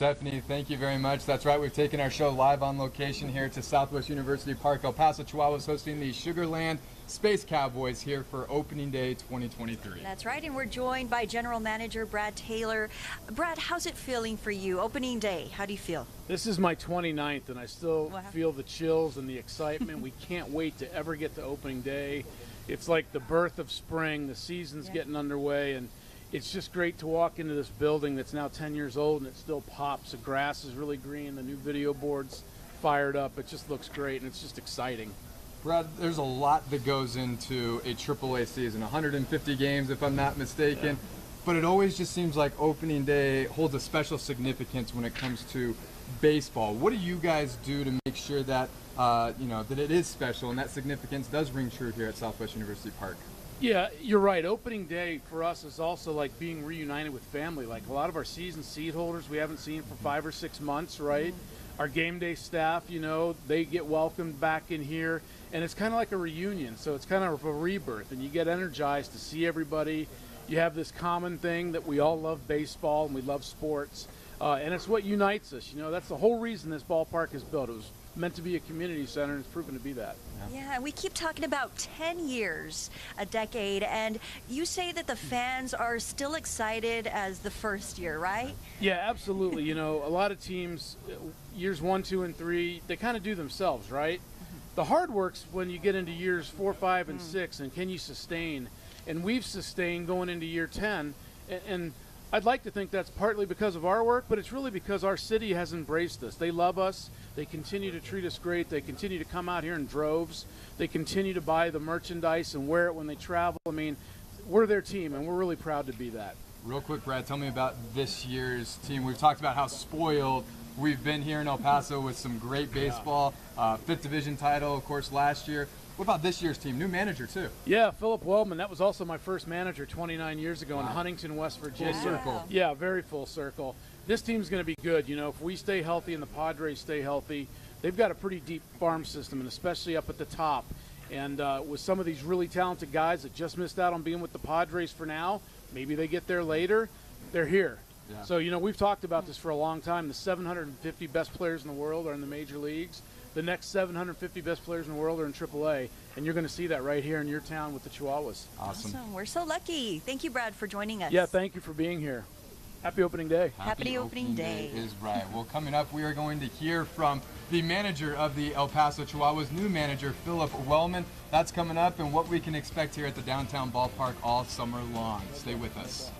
Stephanie, thank you very much. That's right, we've taken our show live on location here to Southwest University Park. El Paso Chihuahuas hosting the Sugar Land Space Cowboys here for opening day 2023. That's right, and we're joined by General Manager Brad Taylor. Brad, how's it feeling for you? Opening day, how do you feel? This is my 29th, and I still Wow. feel the chills and the excitement. we can't wait to ever get to opening day. It's like the birth of spring. The season's Yeah. getting underway, and it's just great to walk into this building that's now 10 years old and it still pops. The grass is really green. The new video boards fired up. It just looks great, and it's just exciting. Brad, there's a lot that goes into a AAA season 150 games, if I'm not mistaken. But it always just seems like opening day holds a special significance when it comes to baseball. What do you guys do to make sure that uh, you know that it is special and that significance does ring true here at Southwest University Park? Yeah, you're right. Opening day for us is also like being reunited with family. Like a lot of our season seat holders we haven't seen for five or six months, right? Our game day staff, you know, they get welcomed back in here, and it's kind of like a reunion. So it's kind of a rebirth, and you get energized to see everybody. You have this common thing that we all love baseball and we love sports, uh, and it's what unites us. You know, that's the whole reason this ballpark is built. It was meant to be a community center, and it's proven to be that. Yeah, and we keep talking about 10 years, a decade, and you say that the fans are still excited as the first year, right? Yeah, absolutely. you know, a lot of teams, uh, years one, two, and three, they kind of do themselves, right? The hard work's when you get into years four, five, and six, and can you sustain? And we've sustained going into year 10. And, and I'd like to think that's partly because of our work, but it's really because our city has embraced us. They love us. They continue to treat us great. They continue to come out here in droves. They continue to buy the merchandise and wear it when they travel. I mean, we're their team, and we're really proud to be that. Real quick, Brad, tell me about this year's team. We've talked about how spoiled we've been here in El Paso with some great baseball. Uh, fifth division title, of course, last year. What about this year's team? New manager, too. Yeah, Phillip Wellman. That was also my first manager 29 years ago in Huntington, West Virginia. Full circle. Yeah, very full circle. This team's going to be good. You know, if we stay healthy and the Padres stay healthy, they've got a pretty deep farm system, and especially up at the top. And uh, with some of these really talented guys that just missed out on being with the Padres for now, maybe they get there later. They're here. Yeah. So you know, we've talked about this for a long time. The 750 best players in the world are in the major leagues. The next 750 best players in the world are in AAA, and you're going to see that right here in your town with the Chihuahuas. Awesome. We're so lucky. Thank you, Brad, for joining us. Yeah, thank you for being here. Happy opening day. Happy opening day. is right. Well, coming up, we are going to hear from the manager of the El Paso Chihuahuas, new manager, Phillip Wellman. That's coming up, and what we can expect here at the downtown ballpark all summer long. Stay with us.